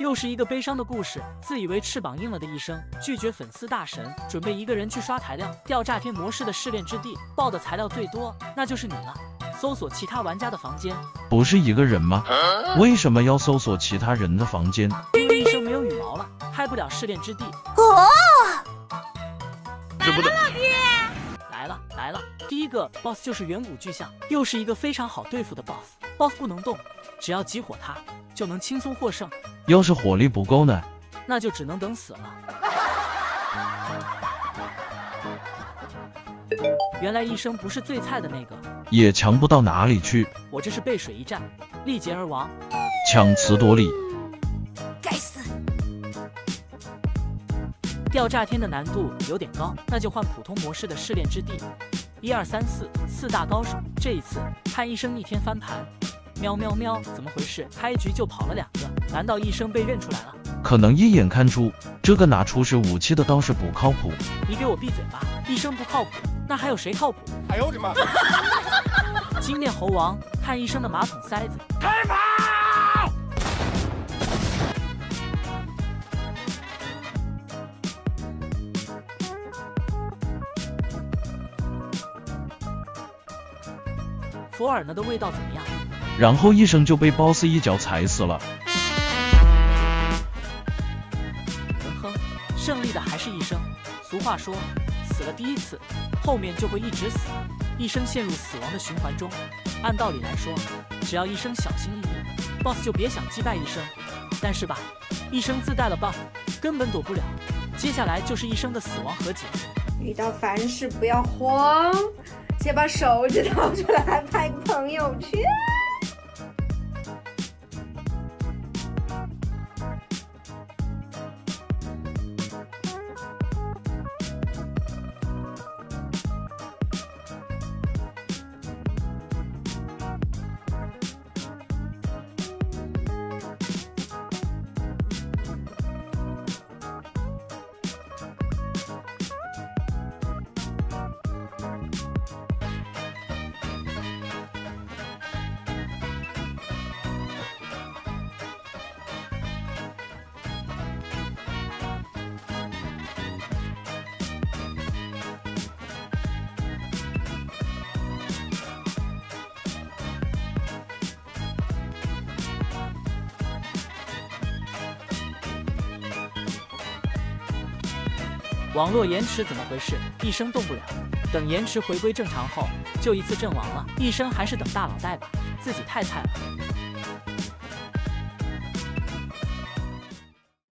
又是一个悲伤的故事。自以为翅膀硬了的医生，拒绝粉丝大神，准备一个人去刷材料。掉炸天模式的试炼之地，爆的材料最多，那就是你了。搜索其他玩家的房间，不是一个人吗？为什么要搜索其他人的房间？因为医生没有羽毛了，开不了试炼之地。哦，这不得来了来了，第一个 boss 就是远古巨象，又是一个非常好对付的 boss。boss 不能动，只要集火它就能轻松获胜。要是火力不够呢？那就只能等死了。原来医生不是最菜的那个，也强不到哪里去，我这是背水一战，力竭而亡。强词夺理。该死！掉炸天的难度有点高，那就换普通模式的试炼之地。一二三四，四大高手，这一次看医生逆天翻盘。喵喵喵，怎么回事？开局就跑了两个，难道医生被认出来了？可能一眼看出这个拿出是武器的倒是不靠谱。你给我闭嘴吧！医生不靠谱，那还有谁靠谱？哎呦我的妈！金面猴王看医生的马桶塞子，开跑！佛尔呢的味道怎么样？然后医生就被 boss 一脚踩死了。哼哼，胜利的还是医生。俗话说，死了第一次，后面就会一直死。医生陷入死亡的循环中。按道理来说，只要医生小心翼翼，boss 就别想击败医生。但是吧，医生自带了 buff，根本躲不了。接下来就是医生的死亡和解。遇到凡事不要慌，先把手指掏出来拍个朋友圈。网络延迟怎么回事？一生动不了，等延迟回归正常后，就一次阵亡了。一生还是等大佬带吧，自己太菜了。